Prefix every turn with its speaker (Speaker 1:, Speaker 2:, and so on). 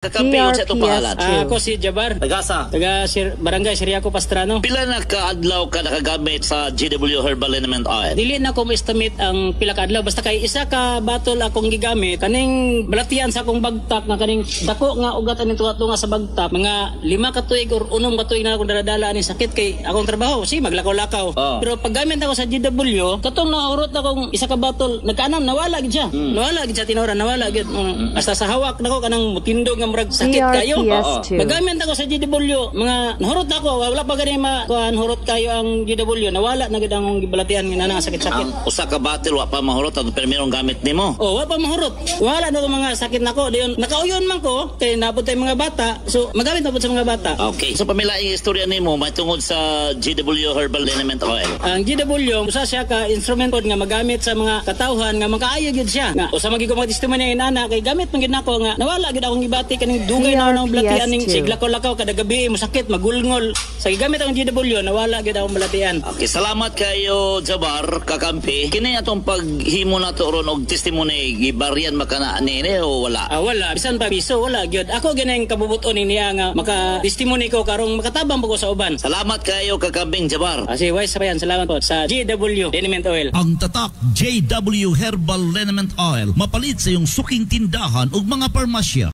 Speaker 1: Kakampi yun sa itong pangalan.
Speaker 2: Ah, ako si Jabar.
Speaker 1: Tagasa.
Speaker 2: Taga Sir, Barangay Siriaco Pastrano.
Speaker 1: Pila na kaadlaw ka nakagamit sa GW Herbal Liniment Oil?
Speaker 2: Dili na ko estimate ang pila ka adlaw basta kay isa ka battle akong gigamit kaning balatian sa akong bagtak nga kaning dako nga ugatan ni tunga sa bagtak mga lima ka tuig or unom ka tuig na akong daladala ani sakit kay akong trabaho si maglakaw-lakaw
Speaker 1: Oh.
Speaker 2: pero pag gamit ako sa GW katong naurot akong isa ka battle nagkanam nawala gid siya nawala gid siya tinora nawala gid Mm. basta sa hawak nako kanang mutindog nga murag sakit kayo
Speaker 3: DRPS2.
Speaker 2: Magamit ako sa GW, mga nahurot na ako, wala pa gani ma kuan hurot kayo ang GW, nawala na gid ang gibalatian nga na sakit-sakit.
Speaker 1: Ang usa ka battle wa pa mahurot ang permirong gamit nimo.
Speaker 2: Oh, wala pa mahurot. Wala na mga sakit nako. Diyon nakauyon man ko kay nabot tay mga bata. So magamit na po sa mga bata.
Speaker 1: Okay. So pamilaing istorya nimo may tungod sa GW Herbal Liniment Oil.
Speaker 2: Ang GW, usa siya ka instrument pod nga magamit sa mga katawhan nga makaayo gid siya. Nga usa magiging mga testimonya inana kay gamit man gid nako nga nawala gid akong gibati kaning dugay na nang balatian ning
Speaker 3: PRPS2.
Speaker 2: siglakaw-lakaw kada gabi mo sakit magulngol. Sa gigamit ang GW nawala gid akong balatian.
Speaker 1: Okay, salamat kayo Jabar kakampi. Kini atong paghimo nato ron og testimony gibarian makana nini o wala.
Speaker 2: Ah, wala. Bisan pa piso, wala. Gyud. Ako ganang kabubuton ni niya nga maka-testimony ko karong makatabang po ko sa uban.
Speaker 1: Salamat kayo kakamping Jabar.
Speaker 2: Ah, si Wise Sabayan, salamat po sa GW Liniment Oil.
Speaker 4: Ang tatak JW Herbal Liniment Oil mapalit sa iyong suking tindahan ug mga parmasya.